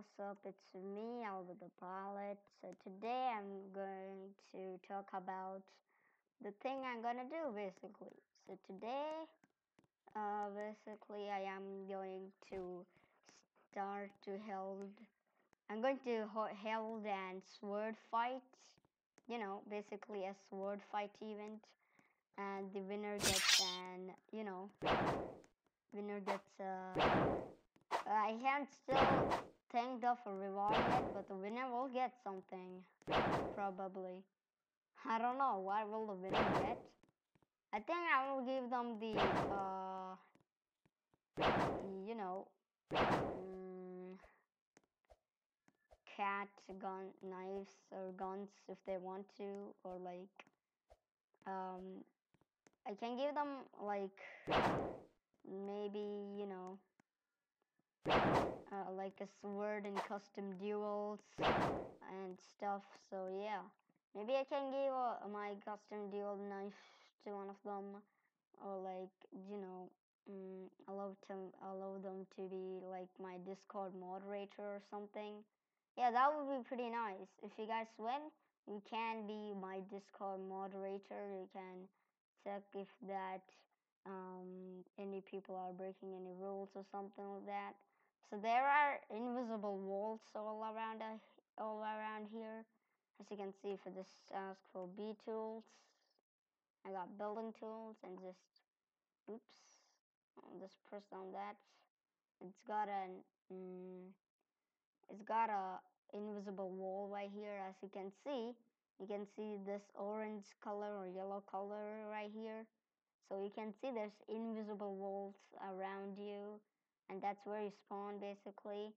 what's up? It's me, Albert the Pilot. So today I'm going to talk about the thing I'm gonna do basically. So today, uh, basically I am going to start to held. I'm going to ho- held and sword fight. You know, basically a sword fight event, and the winner gets an, you know, winner gets a. I haven't still think of a reward but the winner will get something. Probably. I don't know. What will the winner get? I think I will give them the, uh, you know, mm, KAT gun knives or guns if they want to, or like, um, I can give them like maybe you know uh, like a sword in custom duels and stuff. So yeah, maybe I can give uh, my custom duel knife to one of them, or like you know, mm, allow them allow them to be like my Discord moderator or something. Yeah, that would be pretty nice. If you guys win, you can be my Discord moderator. You can check if that um, any people are breaking any rules or something like that. So there are invisible walls all around uh, all around here. As you can see, for this ask for B tools, I got building tools and just oops, just press on that. It's got an mm, it's got a invisible wall right here. As you can see, you can see this orange color or yellow color right here. So you can see there's invisible walls around you and that's where you spawn basically.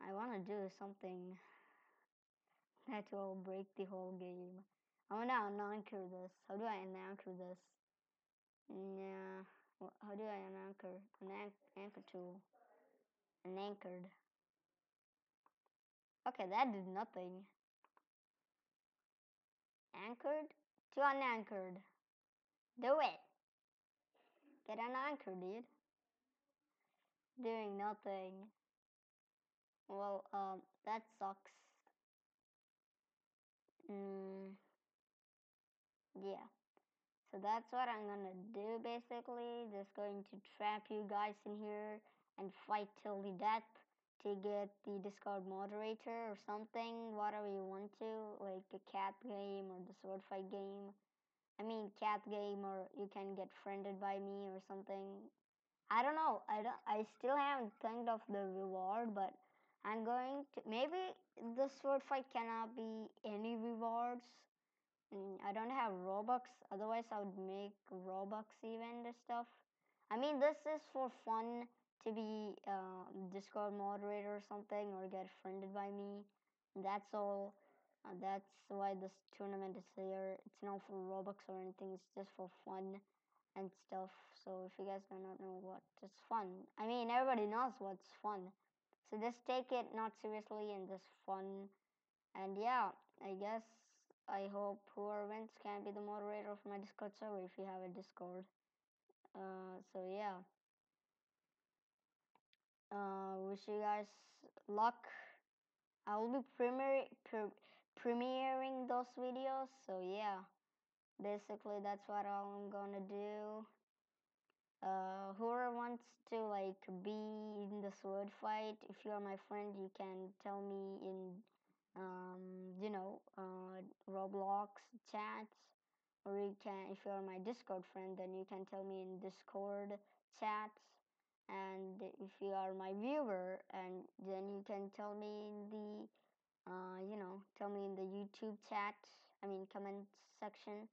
I want to do something that will break the whole game. Oh, I want to unanchor this. How do I unanchor this? Yeah, how do I unanchor? An anchor tool. Unanchored. Okay, that did nothing. Anchored to unanchored. Do it. Get an anchor, dude doing nothing. Well, um, that sucks. Mm, yeah. So that's what I'm gonna do basically. Just going to trap you guys in here and fight till the death to get the Discord moderator or something, whatever you want to, like a KAT game or the sword fight game. I mean, KAT game, or you can get friended by me or something. I don't know. I don't. I still haven't think of the reward, but I'm going to. Maybe the sword fight cannot be any rewards. Mm, I don't have Robux. Otherwise, I would make Robux event and stuff. I mean, this is for fun to be uh, Discord moderator or something, or get friended by me. That's all. Uh, that's why this tournament is here. It's not for Robux or anything. It's just for fun and stuff. So if you guys do not know what is fun, I mean everybody knows what's fun. So just take it not seriously and just fun. And yeah, I guess I hope whoever wins can be the moderator of my Discord server if you have a Discord. Uh, so yeah. Uh, wish you guys luck. I will be premier pre premiering those videos. So yeah basically that's what I'm gonna do. Uh, whoever wants to like be in the sword fight, if you're my friend, you can tell me in, um, you know, uh, Roblox chats, or you can, if you're my Discord friend, then you can tell me in Discord chats. And if you are my viewer, and then you can tell me in the, uh, you know, tell me in the YouTube chat. I mean, comment section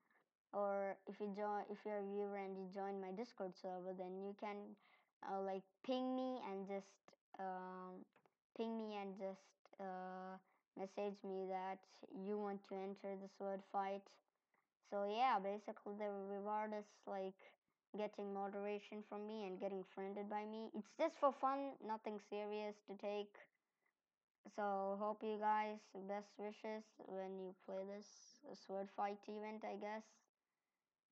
or if you join if you're a viewer and you join my discord server then you can uh, like ping me and just um, ping me and just uh, message me that you want to enter the sword fight so yeah basically the reward is like getting moderation from me and getting friended by me it's just for fun nothing serious to take so hope you guys best wishes when you play this sword fight event i guess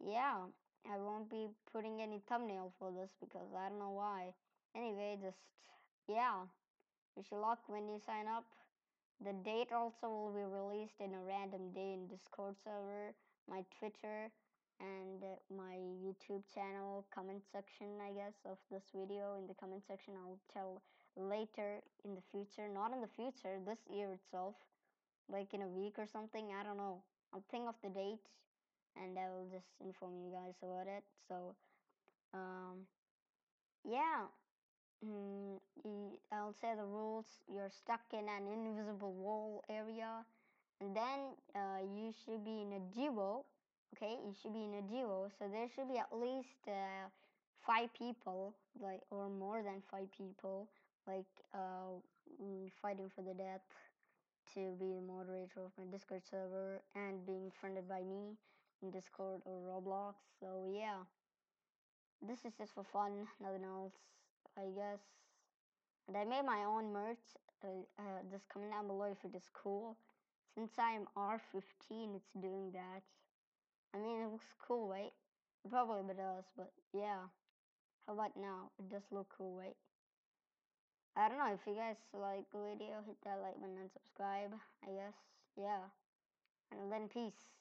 yeah, I won't be putting any thumbnail for this because I don't know why. Anyway, just, yeah. Wish you luck when you sign up. The date also will be released in a random day in Discord server, my Twitter, and my YouTube channel comment section, I guess, of this video. In the comment section, I'll tell later in the future, not in the future, this year itself, like in a week or something. I don't know. I'll think of the date and I will just inform you guys about it. So, um, yeah. Mm, I'll say the rules. You're stuck in an invisible wall area, and then uh, you should be in a duo. Okay, it should be in a duo. So there should be at least uh, five people, like or more than five people, like uh, fighting for the death to be the moderator of my Discord server and being friended by me in Discord or Roblox. So yeah, this is just for fun, nothing else, I guess. And I made my own merch. Uh, uh, just comment down below if it is cool. Since I'm R15, it's doing that. I mean, it looks cool, right? It probably does, but yeah. How about now? It does look cool, right? I don't know if you guys like the video, hit that like button and subscribe, I guess. Yeah. And then peace.